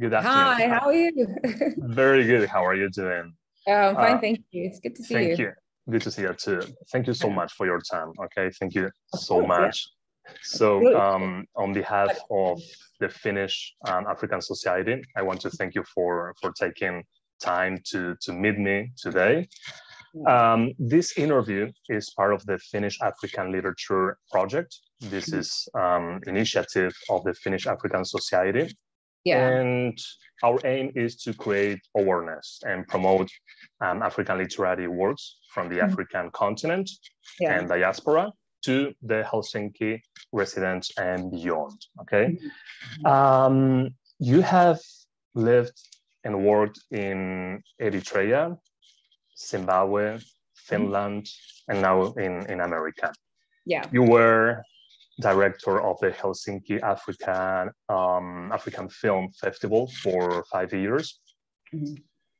Good afternoon. Hi, how are you? Very good. How are you doing? Oh, I'm fine, uh, thank you. It's good to see thank you. Thank you. Good to see you too. Thank you so much for your time. Okay, thank you so much. So, um, on behalf of the Finnish um, African Society, I want to thank you for for taking time to to meet me today. Um, this interview is part of the Finnish African Literature Project. This mm-hmm. is um, initiative of the Finnish African Society. Yeah. And our aim is to create awareness and promote um, African literary works from the mm-hmm. African continent yeah. and diaspora to the Helsinki residents and beyond. Okay. Mm-hmm. Um, you have lived and worked in Eritrea, Zimbabwe, Finland, mm-hmm. and now in, in America. Yeah. You were director of the Helsinki African um, African Film Festival for five years. Mm-hmm.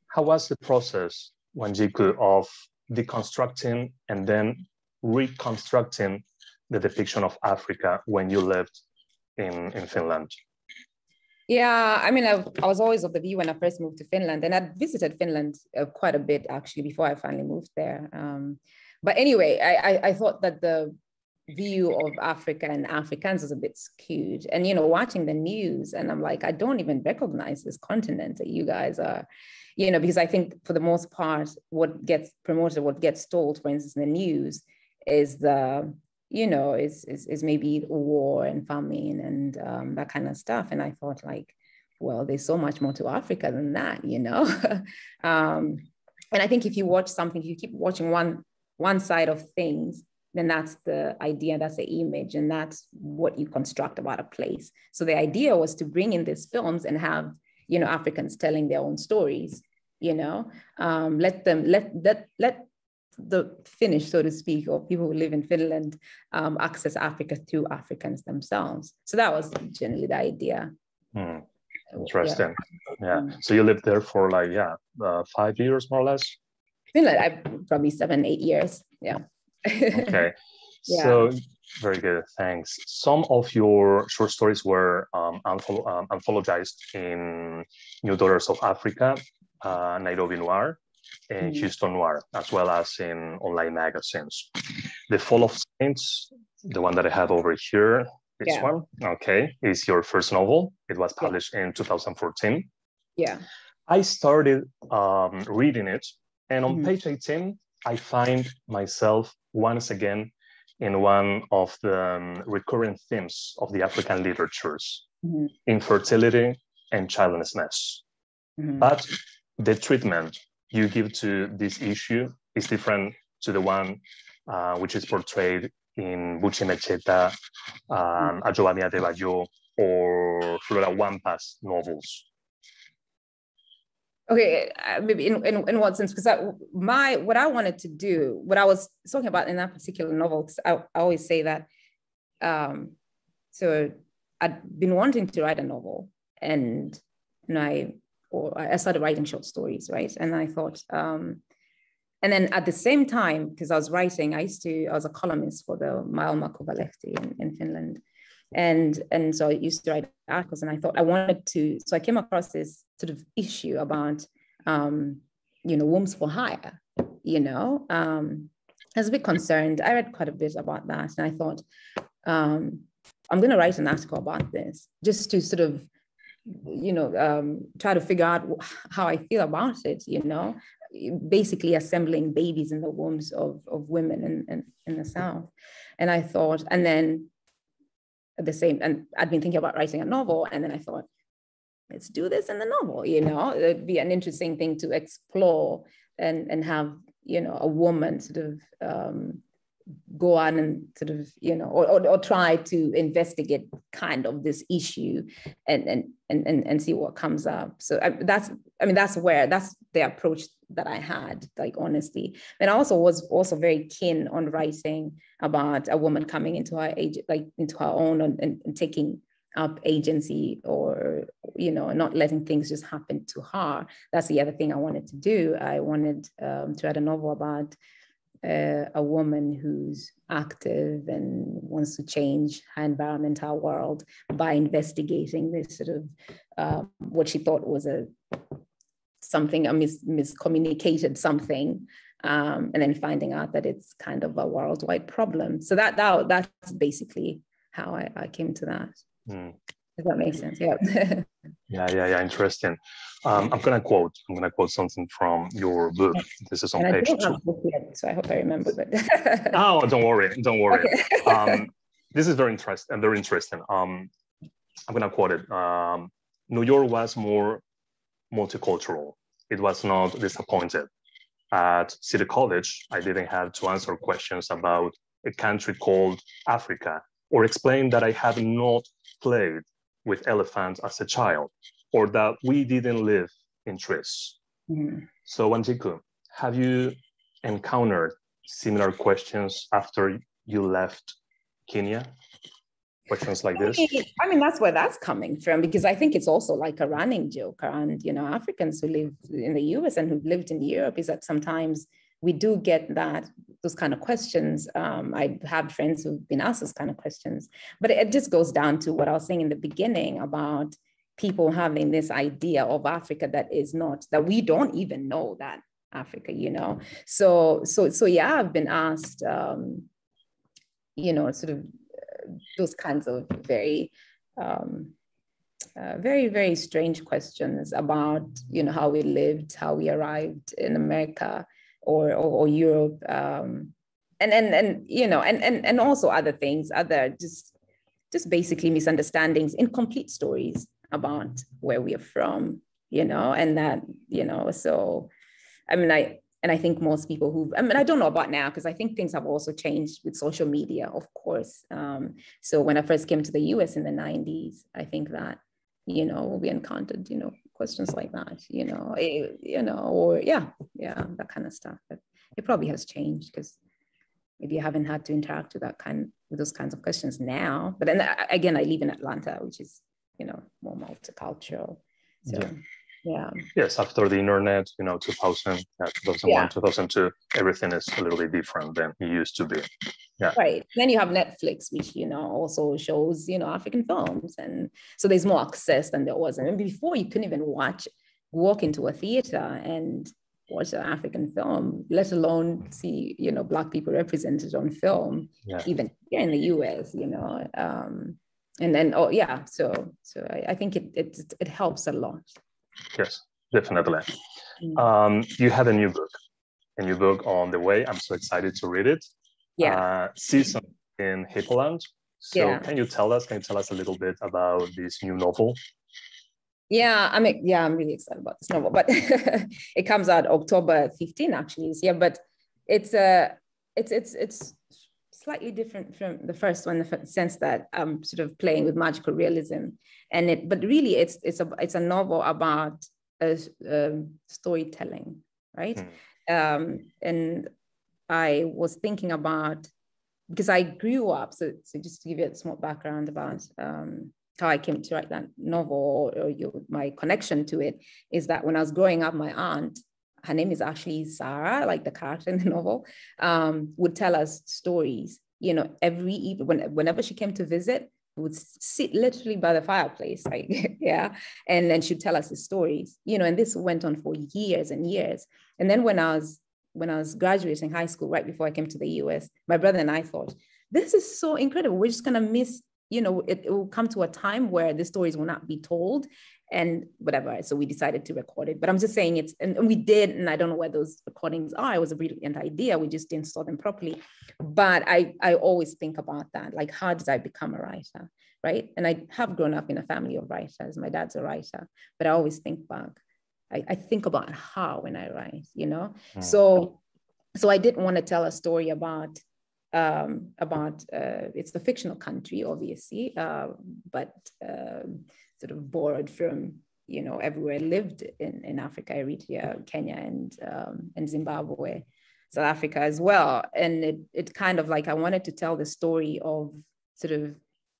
How was the process, Wanjiku, of deconstructing and then reconstructing the depiction of Africa when you lived in, in Finland? Yeah, I mean, I, I, was always of the view when I first moved to Finland, and I'd visited Finland uh, quite a bit actually before I finally moved there. Um, but anyway, I, I, I, thought that the view of Africa and Africans is a bit skewed. And, you know, watching the news, and I'm like, I don't even recognize this continent that you guys are, you know, because I think for the most part, what gets promoted, what gets told, for instance, in the news is the, you know, is, is, is maybe war and famine and um, that kind of stuff. And I thought, like, well, there's so much more to Africa than that, you know? um, and I think if you watch something, if you keep watching one one side of things, then that's the idea, that's the image, and that's what you construct about a place. So the idea was to bring in these films and have, you know, Africans telling their own stories, you know, um, let them, let, let, let the Finnish, so to speak, or people who live in Finland um, access Africa through Africans themselves. So that was generally the idea. Hmm. Interesting. Yeah. yeah. Hmm. So you lived there for like, yeah, uh, five years more or less? Finland, I probably seven, eight years. Yeah okay. yeah. So very good. Thanks. Some of your short stories were um, antholo- um, anthologized in New Daughters of Africa, uh, Nairobi Noir, and mm-hmm. Houston Noir, as well as in online magazines. The Fall of Saints, the one that I have over here, this yeah. one, okay, is your first novel. It was published yeah. in 2014. Yeah. I started um, reading it, and on mm-hmm. page 18, I find myself once again in one of the um, recurring themes of the African literatures mm-hmm. infertility and childlessness. Mm-hmm. But the treatment you give to this issue is different to the one uh, which is portrayed in Buchi Emecheta, um, mm-hmm. Adebayo, or Flora Nwapa's novels okay uh, maybe in, in, in what sense? Because my what i wanted to do what i was talking about in that particular novel because I, I, always say that um so i'd been wanting to write a novel and and i or i started writing short stories right? And i thought um and then at the same time because i was writing i used to i was a columnist for the Maailman Kuvalehti in, in finland and and so I used to write articles, and I thought I wanted to. So I came across this sort of issue about, um, you know, wombs for hire. You know, um, I was a bit concerned. I read quite a bit about that, and I thought um, I'm going to write an article about this, just to sort of, you know, um, try to figure out how I feel about it. You know, basically assembling babies in the wombs of of women in in, in the South, and I thought, and then the same and i'd been thinking about writing a novel and then i thought let's do this in the novel you know? It'd be an interesting thing to explore and and have you know a woman sort of um, go on and sort of you know or, or, or, try to investigate kind of this issue and and and and, see what comes up. So I, that's i mean that's where that's the approach that i had like honestly. And i also was also very keen on writing about a woman coming into her age like into her own and, and, taking up agency or you know not letting things just happen to her. That's the other thing i wanted to do. I wanted um, to write a novel about uh, a woman who's active and wants to change her environment, environmental world by investigating this sort of uh, what she thought was a something a mis- miscommunicated something um, and then finding out that it's kind of a worldwide problem so that that that's basically how i, I came to that mm. Does that make sense? Yeah. yeah, yeah, yeah. Interesting. Um, I'm gonna quote. I'm gonna quote something from your book. This is on and page two. Yet, so I hope I remember. But oh, don't worry, don't worry. Okay. um, this is very interesting. And very interesting. Um, I'm gonna quote it. Um, New York was more multicultural. It was not disappointed. At City College, I didn't have to answer questions about a country called Africa or explain that I had not played with elephants as a child or that we didn't live in trees. Mm-hmm. So Wanjiku, have you encountered similar questions after you left Kenya? Questions like this? I mean, that's where that's coming from because I think it's also like a running joke around, you know, Africans who live in the US and who've lived in Europe is that sometimes we do get that those kind of questions. Um, I have friends who've been asked those kind of questions, but it just goes down to what I was saying in the beginning about people having this idea of Africa that is not that we don't even know that Africa, you know. So so so yeah, I've been asked, um, you know, sort of uh, those kinds of very um, uh, very very strange questions about you know how we lived how we arrived in america or or, or Europe, um, and and and you know, and and and also other things, other just just basically misunderstandings, incomplete stories about where we are from, you know, and that you know, so I mean, I and I think most people who I mean I don't know about now because I think things have also changed with social media, of course. Um, so when I first came to the U.S. in the '90s, I think that you know we encountered you know questions like that, you know, it, you know, or yeah, yeah, that kind of stuff. But it probably has changed because maybe I haven't had to interact with that kind with those kinds of questions now. But then again, I live in Atlanta, which is you know more multicultural. So yeah yeah. Yes after the internet you know 2000 yeah, 2001 yeah. 2002 everything is a little bit different than it used to be. Yeah. Right. Then you have netflix which you know also shows you know african films and so there's more access than there was. And before you couldn't even watch walk into a theater and watch an african film let alone see you know black people represented on film yeah. even here in the us you know um and then oh yeah so so I, I think it, it it helps a lot Yes, definitely. Mm. Um, you have a new book, a new book on the way. I'm so excited to read it. Yeah. Uh, Season in Hippoland. So yeah. can you tell us, can you tell us a little bit about this new novel? Yeah, I mean, yeah, I'm really excited about this novel, but it comes out October 15 actually this year, but it's a, uh, it's, it's, it's slightly different from the first one in the sense that I'm sort of playing with magical realism, and it. But really, it's it's a it's a novel about a, um, storytelling, right? Mm. Um, and I was thinking about because I grew up. So, so just to give you a small background about um, how I came to write that novel or, or your, my connection to it is that when I was growing up, my aunt her name is actually Sarah, like the character in the novel, um, would tell us stories. You know, every evening, when, whenever she came to visit, would sit literally by the fireplace, like yeah, and then she'd tell us the stories. You know, and this went on for years and years. And then when I was when I was graduating high school, right before I came to the US, my brother and I thought, this is so incredible. We're just gonna miss you know, it, it, will come to a time where the stories will not be told and whatever. So we decided to record it. But I'm just saying it's, and, we did, and I don't know where those recordings are. It was a brilliant idea. We just didn't store them properly. But I, I always think about that. Like, how did I become a writer? Right. And I have grown up in a family of writers. My dad's a writer, but I always think back. I, I think about how when I write, you know? Mm. So, so I didn't want to tell a story about um, about uh, it's the fictional country, obviously, uh, but um, sort of borrowed from you know everywhere lived in, in Africa, Eritrea, Kenya, and um, and Zimbabwe, South Africa as well. And it it kind of like I wanted to tell the story of sort of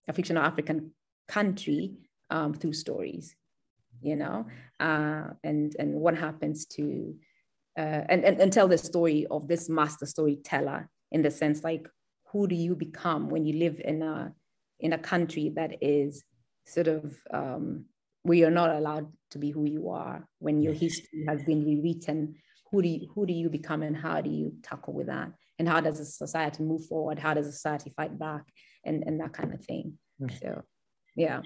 a fictional African country um, through stories, you know, uh, and and what happens to uh, and, and and tell the story of this master storyteller in the sense like who do you become when you live in a in a country that is sort of um, where you're not allowed to be who you are. When your history has been rewritten who do you who do you become and how do you tackle with that? And how does a society move forward? How does a society fight back? And and that kind of thing. Mm. so yeah.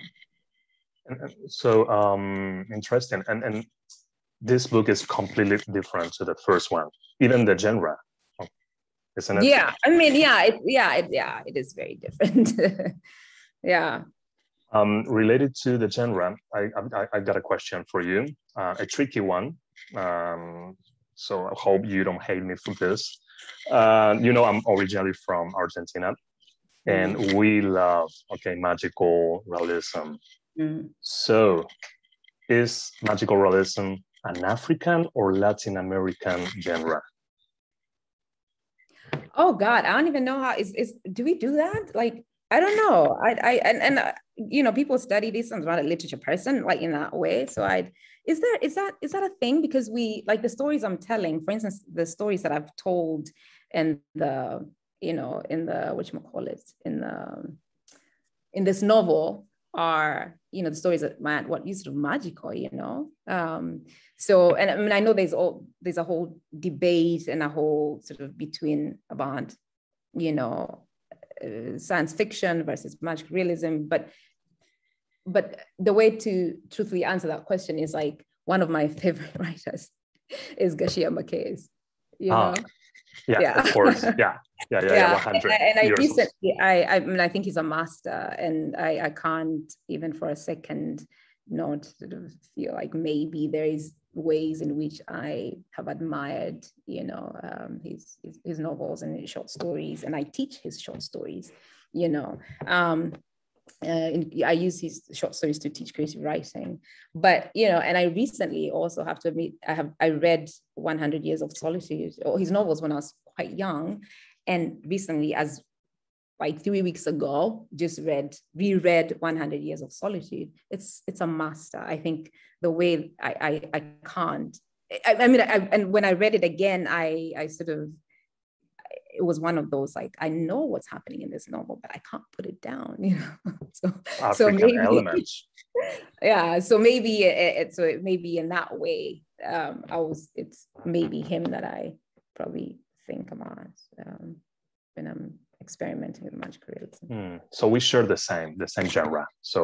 So um interesting. And and this book is completely different to the first one even the genre isn't it? Yeah. I mean yeah it, yeah it, yeah it is very different. Yeah um, related to the genre, I, I, I, got a question for you, uh, a tricky one. Um, so I hope you don't hate me for this. Uh, you know, I'm originally from Argentina, and mm. we love okay magical realism. Mm. So, is magical realism an African or Latin American genre? Oh God, I don't even know how is is do we do that? Like I don't know. I I and and uh, you know people study this. I'm not a literature person like in that way. So I is there is that is that a thing because we like the stories i'm telling for instance the stories that i've told in the you know in the you call it in the in this novel are you know the stories that man what used to magical you know um so and i mean i know there's all there's a whole debate and a whole sort of between about you know uh, science fiction versus magic realism but but the way to truthfully answer that question is like one of my favorite writers is Garcia Marquez. You ah, know? Yeah, yeah, of course. Yeah, yeah, yeah, yeah. yeah. And, and I recently, I, I mean, I think he's a master, and I, I can't even for a second not sort of feel like maybe there is ways in which I have admired, you know, um, his, his, his novels and his short stories, and I teach his short stories, you know. Um, uh, I use his short stories to teach creative writing. But you know, and I recently also have to admit, I have I read 100 Years of Solitude or his novels when I was quite young, and recently, as like three weeks ago, just read reread 100 Years of Solitude. It's it's a master. I think the way I I, I can't. I, I mean, I, and when I read it again, I I sort of it was one of those like I know what's happening in this novel, but I can't put it down, you know. so, African so maybe, elements. yeah, so maybe it, it, so it maybe in that way, um, I was it's maybe him that I probably think about um, when I'm experimenting with magic realism. Mm. So we share the same the same genre. So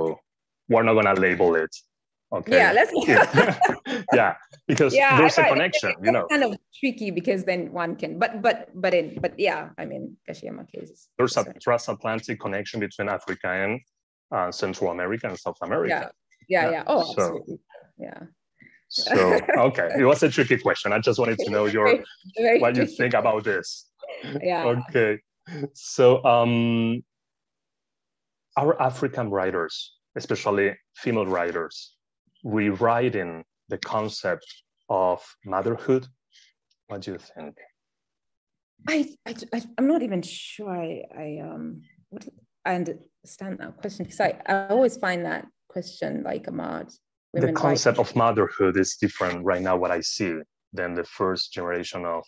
we're not gonna label it Okay. Yeah, let's. yeah, because yeah, there's a connection, you know. Kind of tricky because then one can, but but but in but yeah, I mean, Kashiyama cases. There's a transatlantic connection between Africa and uh, Central America and South America. Yeah, yeah, yeah. Oh, so, absolutely. Yeah. So okay, it was a tricky question. I just wanted to know your very, very what tricky. you think about this. Yeah. Okay. So um, our African writers, especially female writers, rewriting the concept of motherhood? What do you think? I, I, I am not even sure I, I um what I understand that question because I, I always find that question like a mod. the concept writing. of motherhood is different right now what I see than the first generation of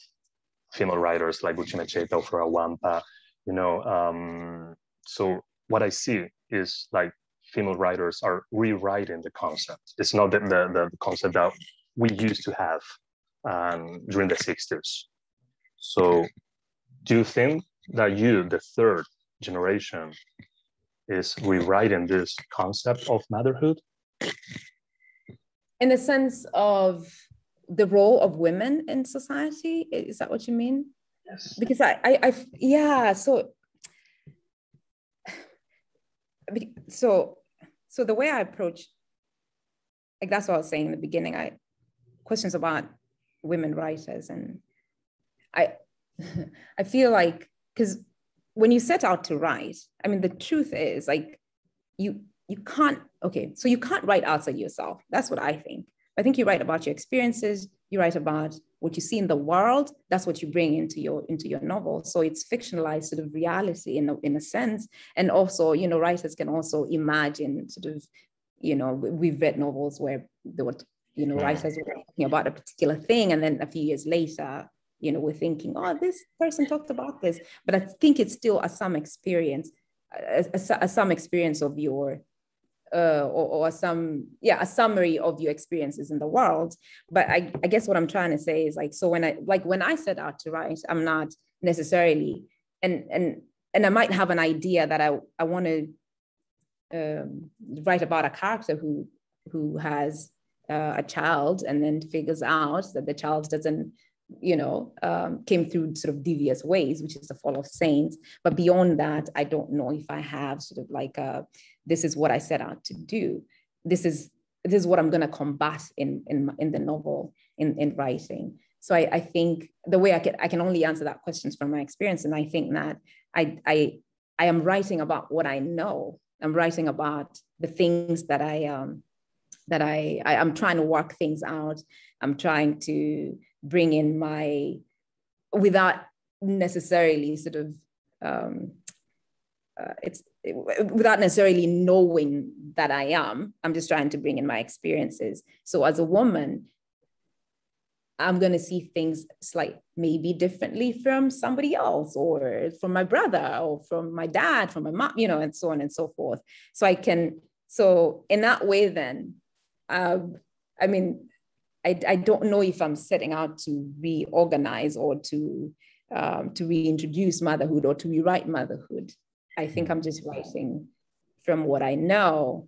female writers like Buchi Emecheta or Nwapa, you know. Um, so what I see is like female writers are rewriting the concept. It's not the, the, the concept that we used to have um, during the 60s. So do you think that you, the third generation, is rewriting this concept of motherhood? In the sense of the role of women in society, is that what you mean? Yes. Because I, I, I yeah, so so so the way I approach, like that's what I was saying in the beginning, I questions about women writers and I I feel like because when you set out to write, I mean the truth is like you you can't okay, so you can't write outside yourself. That's what I think. I think you write about your experiences, you write about what you see in the world that's what you bring into your into your novel. So it's fictionalized sort of reality in a, in a sense. And also you know writers can also imagine sort of you know we've read novels where there were you know writers were talking about a particular thing and then a few years later you know we're thinking oh this person talked about this. But i think it's still a some experience a, a, a some experience of your uh, or, or some yeah a summary of your experiences in the world. But I, I guess what i'm trying to say is like so when i like when i set out to write i'm not necessarily and and and i might have an idea that i i want to um, write about a character who who has uh, a child and then figures out that the child doesn't you know um, came through sort of devious ways which is the fall of saints but beyond that i don't know if i have sort of like a this is what I set out to do. This is this is what I'm going to combat in in in the novel in in writing. So I, I think the way I can I can only answer that questions from my experience, and I think that I I I am writing about what I know. I'm writing about the things that I um that I, I I'm trying to work things out. I'm trying to bring in my without necessarily sort of um, uh, it's without necessarily knowing that I am, I'm just trying to bring in my experiences. So as a woman, I'm going to see things slight maybe differently from somebody else or from my brother or from my dad, from my mom, you know, and so on and so forth. So I can, so in that way, then, uh, I mean, I, I don't know if I'm setting out to reorganize or to um, to reintroduce motherhood or to rewrite motherhood. I think I'm just writing from what I know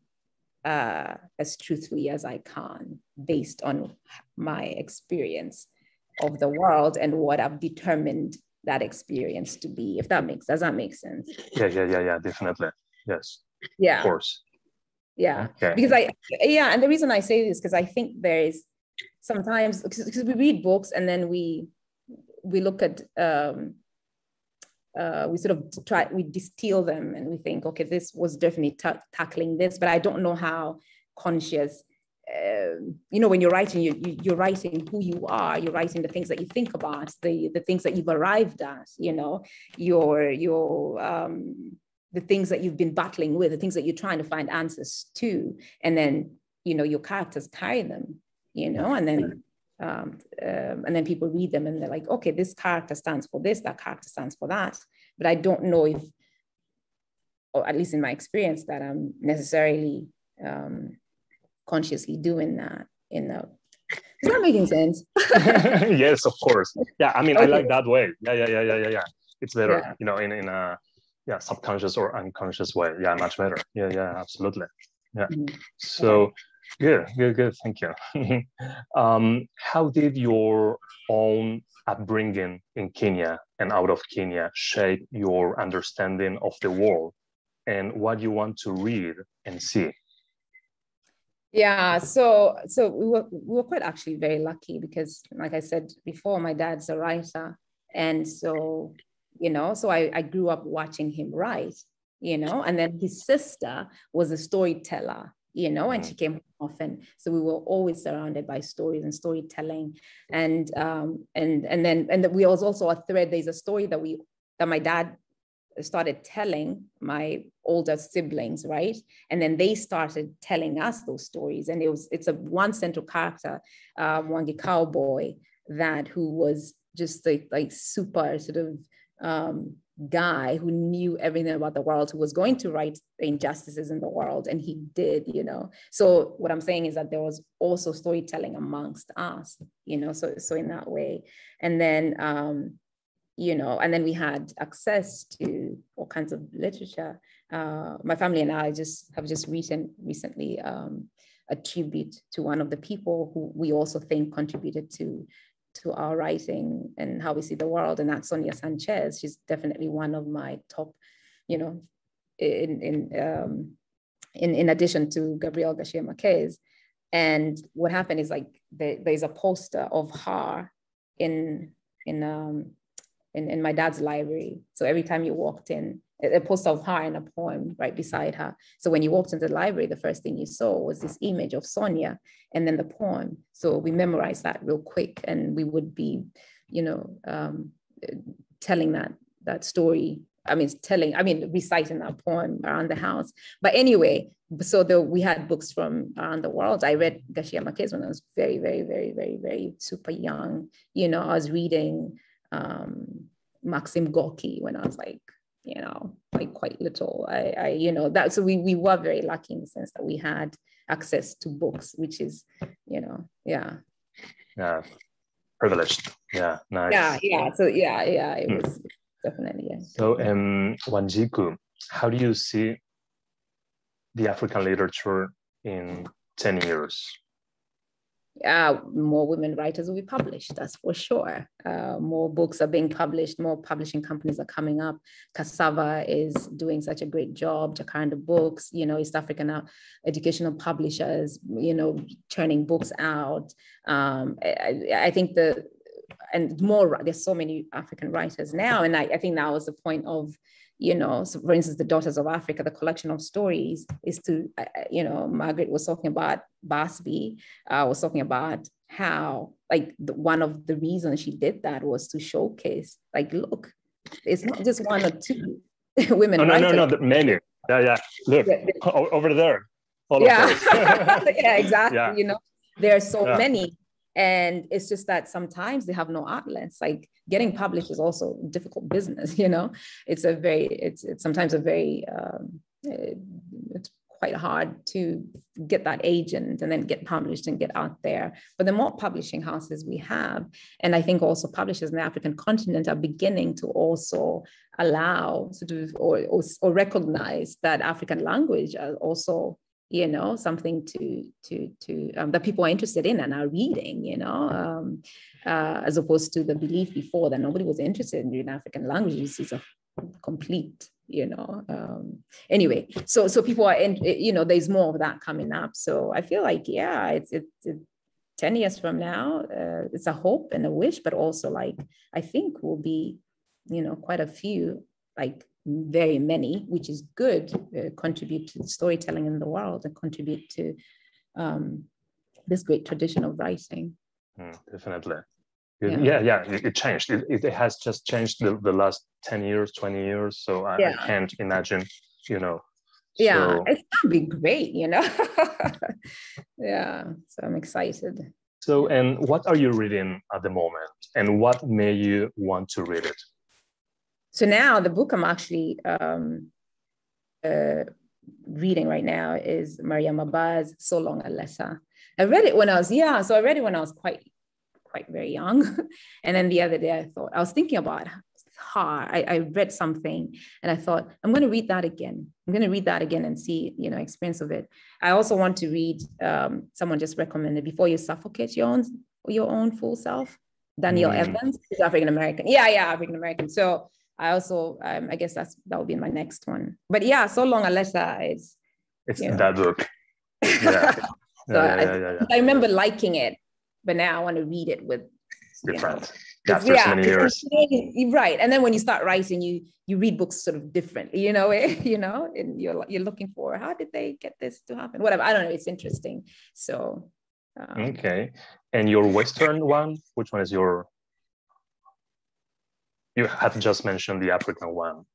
uh, as truthfully as I can based on my experience of the world and what I've determined that experience to be. If that makes does that make sense? Yeah, yeah, yeah, yeah, definitely. Yes. Yeah. Of course. Yeah. Okay. Because I yeah, and the reason I say this because I think there is sometimes because we read books and then we we look at um, uh, we sort of try we distill them and we think okay this was definitely tackling this but i don't know how conscious uh, you know when you're writing you, you, are writing who you are you're writing the things that you think about the the things that you've arrived at you know your your um, the things that you've been battling with the things that you're trying to find answers to and then you know your characters carry them you know and then um, um, and then people read them and they're like, okay, this character stands for this, that character stands for that. But I don't know if, or at least in my experience, that I'm necessarily um, consciously doing that. In the, is that making sense? yes, of course. Yeah, I mean, okay. I like that way. Yeah, yeah, yeah, yeah, yeah, yeah. It's better, yeah. you know, in in a yeah subconscious or unconscious way. Yeah, much better. Yeah, yeah, absolutely. Yeah. Mm-hmm. So. Good, good, good. Thank you. um, how did your own upbringing in Kenya and out of Kenya shape your understanding of the world and what you want to read and see? Yeah, so so we were we were quite actually very lucky because, like I said before, my dad's a writer, and so you know, so I, I grew up watching him write, you know, and then his sister was a storyteller you know, and she came often. So we were always surrounded by stories and storytelling. And um, and and then and we was also a thread. There's a story that we that my dad started telling my older siblings, right? And then they started telling us those stories. And it was it's a one central character, um, Wangi cowboy, that who was just like like super sort of um, guy who knew everything about the world who was going to the injustices in the world and he did you know. So what i'm saying is that there was also storytelling amongst us you know so so in that way. And then um you know and then we had access to all kinds of literature. Uh my family and i just have just recent recently um a tribute to one of the people who we also think contributed to to our writing and how we see the world, and that's Sonia Sanchez. She's definitely one of my top, you know, in in um, in, in addition to Gabriel Garcia Marquez. And what happened is like there, there's a poster of her in in um in, in my dad's library. So every time you walked in, a poster of her and a poem right beside her. So when you walked into the library, the first thing you saw was this image of Sonia and then the poem. So we memorized that real quick, and we would be, you know, um, telling that that story. I mean, telling, I mean, reciting that poem around the house. But anyway, so the, we had books from around the world. I read Garcia Marquez when I was very, very, very, very, very super young. You know, I was reading um, Maxim Gorky when I was like you know, like quite little. I, I, you know, that so we we were very lucky in the sense that we had access to books, which is, you know, yeah. Yeah. Privileged. Yeah. Nice. Yeah, yeah. So yeah, yeah, it hmm. was definitely yeah. So um Wanjiku, how do you see the African literature in 10 years? Uh, more women writers will be published, that's for sure. Uh, more books are being published, more publishing companies are coming up. Cassava is doing such a great job, Jacaranda Books, you know, East African educational publishers, you know, turning books out. Um, I, I, think the, and more, there's so many African writers now. And I, I think that was the point of you know, so for instance, the Daughters of Africa, the collection of stories is to, uh, uh you know, Margaret was talking about Busby, uh, was talking about how, like, the, one of the reasons she did that was to showcase, like, look, it's not just one or two women. No, no, no, no, many. Yeah, yeah. Look, yeah, over there. yeah, yeah, exactly. Yeah. You know, there are so yeah. many and it's just that sometimes they have no outlets. Like getting published is also difficult business you know? It's a very it's, it's sometimes a very um, it, it's quite hard to get that agent and then get published and get out there. But the more publishing houses we have and i think also publishers in the african continent are beginning to also allow sort of or, or, or recognize that african language also you know something to to to um, that people are interested in and are reading you know um, uh, as opposed to the belief before that nobody was interested in african languages is a complete you know um, anyway so so people are in, you know there's more of that coming up. So i feel like yeah it's it's, it's 10 years from now uh, it's a hope and a wish but also like i think will be you know quite a few like very many, which is good, uh, contribute to storytelling in the world and contribute to um, this great tradition of writing. Mm, definitely. Yeah. yeah, yeah, it, it changed. It, it, has just changed the, the last 10 years, 20 years. So I, yeah. I can't imagine, you know. Yeah, so, it's gonna be great, you know. yeah, so I'm excited. So, and what are you reading at the moment? And what made you want to read it? So now the book I'm actually um, uh, reading right now is Mariama Bâ's So Long a Letter. I read it when I was, yeah, so I read it when I was quite, quite very young. and then the other day I thought, I was thinking about hard. I, I read something and I thought, I'm going to read that again. I'm going to read that again and see, you know, experience of it. I also want to read, um, someone just recommended Before You Suffocate Your Own, Your Own Full Self. Danielle mm. Evans is African American. Yeah, yeah, African American. So I also, um, I guess that's that will be my next one. But yeah, so long a letter is. It's you know. that book. Yeah. so yeah, yeah, yeah, I, I, remember liking it, but now I want to read it with. Different. After yeah, so many years. Right, and then when you start writing, you you read books sort of differently. You know, you know, and you're you're looking for how did they get this to happen? Whatever. I don't know. It's interesting. So. Um, okay, and your Western one, which one is your you have just mentioned the African one.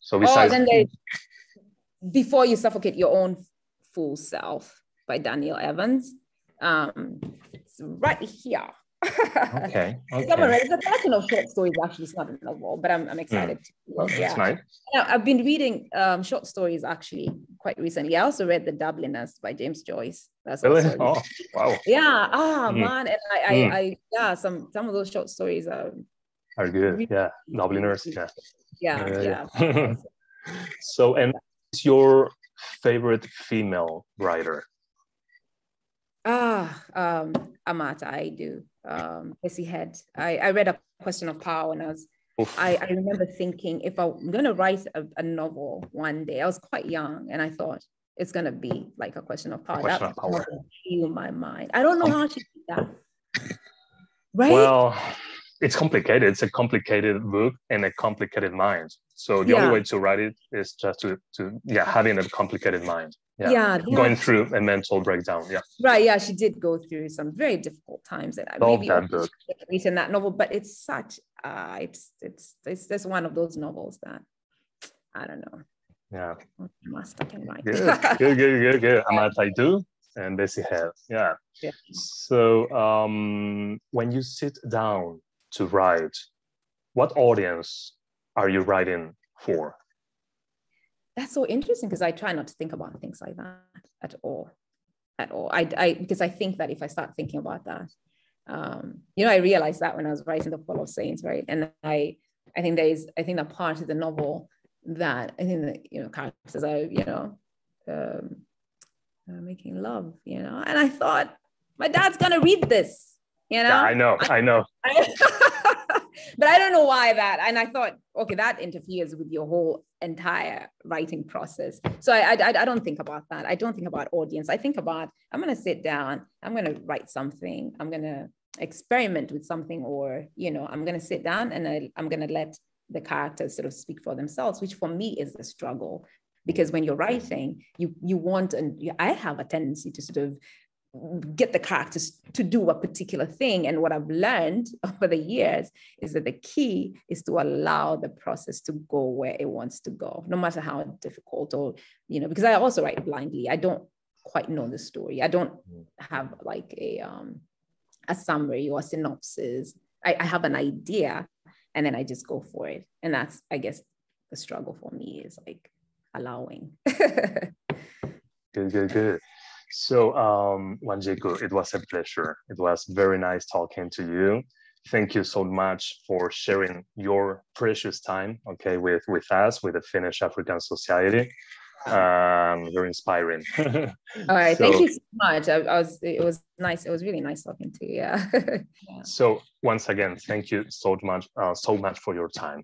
So oh, besides, oh, they, before you suffocate your own full self by Danielle Evans. Um, it's right here. okay. okay. It's a collection of short stories. Actually, it's not a novel, but I'm, I'm excited. Mm. To, yeah. That's nice. Now, I've been reading um, short stories actually quite recently. I also read The Dubliners by James Joyce. That's really? Oh, wow. Yeah. Ah, mm. man. And I, I, mm. I, yeah, some some of those short stories are are good. Yeah, Dubliners. Yeah. Yeah, yeah. so, and what's your favorite female writer? Ah, um, Ama Ata Aidoo. Um, Bessie Head. I, I read a question of power when I was. I, I remember thinking if I'm gonna write a, a, novel one day, I was quite young, and I thought it's gonna be like a question of power. Question that of power. blew my mind. I don't know how she did that. Right? Well, it's complicated. It's a complicated book and a complicated mind. So the yeah. only way to write it is just to to yeah having a complicated mind. Yeah. yeah going through a mental breakdown. Yeah. Right. Yeah, she did go through some very difficult times, and Love maybe that book. Reading that novel, but it's such uh, it's it's it's just one of those novels that I don't know. Yeah. Must I can write. Good, good, good, good, good. Do and Bessie Head. Yeah. yeah. So um, when you sit down to write, what audience are you writing for? That's so interesting because I try not to think about things like that at all, at all. I, I because I think that if I start thinking about that, um, you know, I realized that when I was writing the Fall of Saints, right? And I, I think there is, I think that part of the novel that I think that you know characters are, you know, um, making love, you know, and I thought my dad's gonna read this, you know. Yeah, I know, I know. but I don't know why that. And I thought, okay, that interferes with your whole entire writing process. So I, I, I don't think about that. I don't think about audience. I think about I'm gonna sit down. I'm gonna write something. I'm gonna experiment with something, or you know, I'm gonna sit down and I, I'm gonna let the characters sort of speak for themselves, which for me is the struggle because when you're writing you you want and i have a tendency to sort of get the characters to do a particular thing. And what I've learned over the years is that the key is to allow the process to go where it wants to go, no matter how difficult or, you know, because I also write blindly. I don't quite know the story. I don't have like a um a summary or a synopsis. I, I have an idea and then I just go for it. And that's, I guess, the struggle for me is like allowing. good, good, good. So, um, Wanjiku, it was a pleasure. It was very nice talking to you. Thank you so much for sharing your precious time, okay, with with us, with the Finnish African Society. Um, very inspiring. All right, so, thank you so much. I, I, was, it was nice. It was really nice talking to you. Yeah. yeah. So once again, thank you so much, uh, so much for your time.